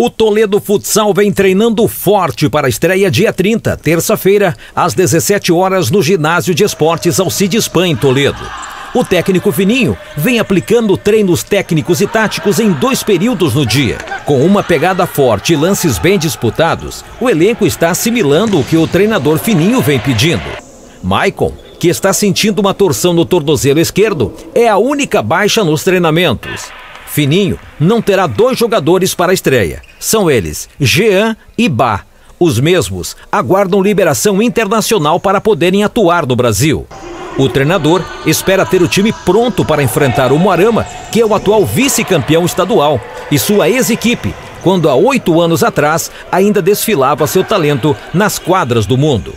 O Toledo Futsal vem treinando forte para a estreia dia 30, terça-feira, às 17 horas no Ginásio de Esportes Alcides Pan em Toledo. O técnico Fininho vem aplicando treinos técnicos e táticos em dois períodos no dia. Com uma pegada forte e lances bem disputados, o elenco está assimilando o que o treinador Fininho vem pedindo. Maicon, que está sentindo uma torção no tornozelo esquerdo, é a única baixa nos treinamentos. Fininho não terá dois jogadores para a estreia. São eles Jean e Bá. Os mesmos aguardam liberação internacional para poderem atuar no Brasil. O treinador espera ter o time pronto para enfrentar o Moarama, que é o atual vice-campeão estadual, e sua ex-equipe, quando há oito anos atrás ainda desfilava seu talento nas quadras do mundo.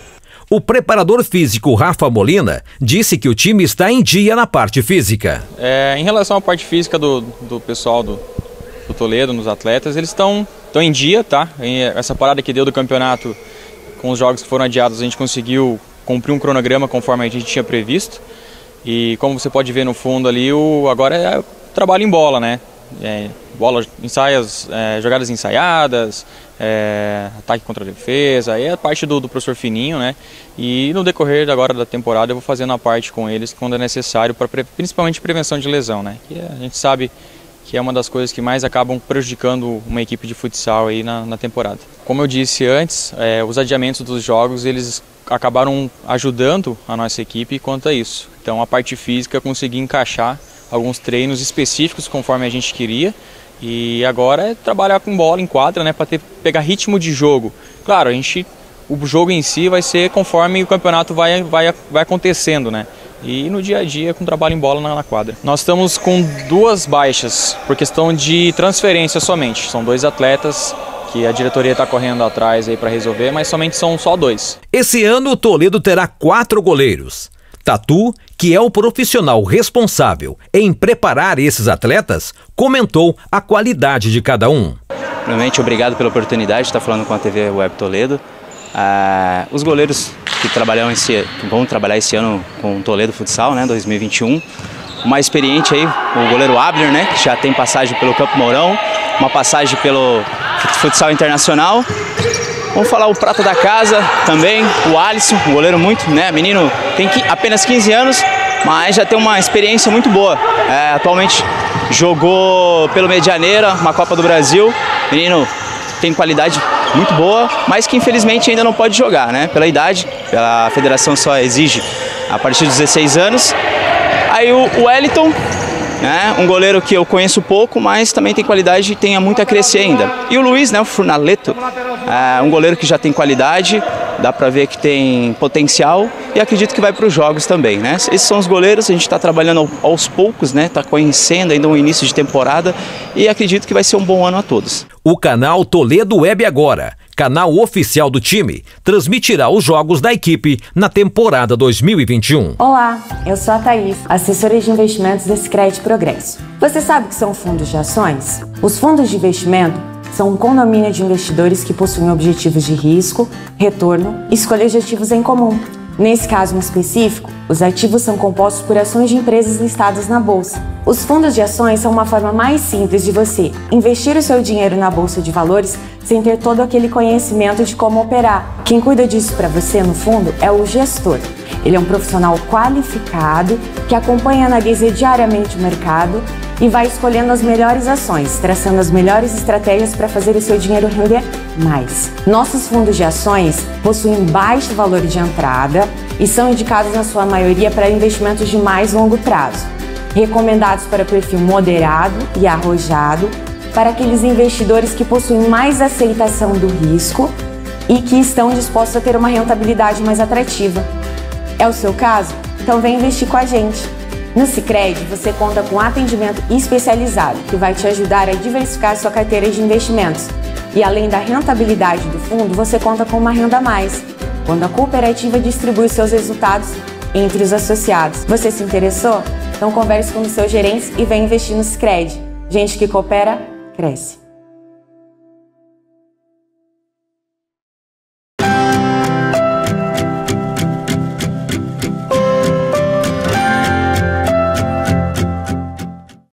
O preparador físico Rafa Molina disse que o time está em dia na parte física. É, em relação à parte física do, do pessoal do, do Toledo, nos atletas, eles estão em dia, tá? Essa parada que deu do campeonato com os jogos que foram adiados, a gente conseguiu cumprir um cronograma conforme a gente tinha previsto. E como você pode ver no fundo ali, o, agora é trabalho em bola, né? é, bola, ensaias, é, jogadas ensaiadas, é, ataque contra a defesa, aí é a parte do, do, professor Fininho, né? E no decorrer agora da temporada eu vou fazendo a parte com eles quando é necessário, para principalmente prevenção de lesão, né? Que a gente sabe que é uma das coisas que mais acabam prejudicando uma equipe de futsal aí na, na temporada. Como eu disse antes, é, os adiamentos dos jogos eles acabaram ajudando a nossa equipe quanto a isso. Então a parte física consegui encaixar alguns treinos específicos conforme a gente queria. E agora é trabalhar com bola em quadra, né, para pegar ritmo de jogo. Claro, a gente o jogo em si vai ser conforme o campeonato vai, vai, vai acontecendo, né? E no dia a dia com trabalho em bola na, na quadra. Nós estamos com duas baixas por questão de transferência somente. São dois atletas que a diretoria está correndo atrás aí para resolver, mas somente são só dois. Esse ano o Toledo terá quatro goleiros. Tatu, que é o profissional responsável em preparar esses atletas, comentou a qualidade de cada um. Primeiramente, obrigado pela oportunidade de estar falando com a TV Web Toledo. Ah, os goleiros que, trabalham esse, que vão trabalhar esse ano com o Toledo Futsal, né, 2021. O mais experiente aí, o goleiro Abner, né, que já tem passagem pelo Campo Mourão, uma passagem pelo Futsal Internacional Vamos falar o prata da casa também, o Alisson, um goleiro muito, né? Menino tem apenas 15 anos, mas já tem uma experiência muito boa. É, atualmente jogou pelo Medianeira, uma Copa do Brasil. Menino tem qualidade muito boa, mas que infelizmente ainda não pode jogar, né? Pela idade, a federação só exige a partir dos 16 anos. Aí o Wellington, né? Um goleiro que eu conheço pouco, mas também tem qualidade e tem muito a crescer ainda. E o Luiz, né, o Furnaleto, é um goleiro que já tem qualidade, dá para ver que tem potencial e acredito que vai para os jogos também, né? Esses são os goleiros, a gente está trabalhando aos poucos, né? Está conhecendo ainda o início de temporada e acredito que vai ser um bom ano a todos. O canal Toledo Web Agora, canal oficial do time, transmitirá os jogos da equipe na temporada 2021. Olá, eu sou a Thaís, assessora de investimentos da Sicredi Progresso. Você sabe o que são fundos de ações? Os fundos de investimento são um condomínio de investidores que possuem objetivos de risco, retorno e escolha de ativos em comum. Nesse caso em específico, os ativos são compostos por ações de empresas listadas na bolsa. Os fundos de ações são uma forma mais simples de você investir o seu dinheiro na bolsa de valores sem ter todo aquele conhecimento de como operar. Quem cuida disso para você no fundo é o gestor. Ele é um profissional qualificado que acompanha e analisa diariamente o mercado e vai escolhendo as melhores ações, traçando as melhores estratégias para fazer o seu dinheiro render mais. Nossos fundos de ações possuem baixo valor de entrada e são indicados na sua maioria para investimentos de mais longo prazo, recomendados para perfil moderado e arrojado, para aqueles investidores que possuem mais aceitação do risco e que estão dispostos a ter uma rentabilidade mais atrativa. É o seu caso? Então vem investir com a gente. No Sicredi você conta com atendimento especializado que vai te ajudar a diversificar sua carteira de investimentos. E além da rentabilidade do fundo, você conta com uma renda a mais, quando a cooperativa distribui seus resultados entre os associados. Você se interessou? Então converse com os seus gerentes e vem investir no Sicredi. Gente que coopera, cresce.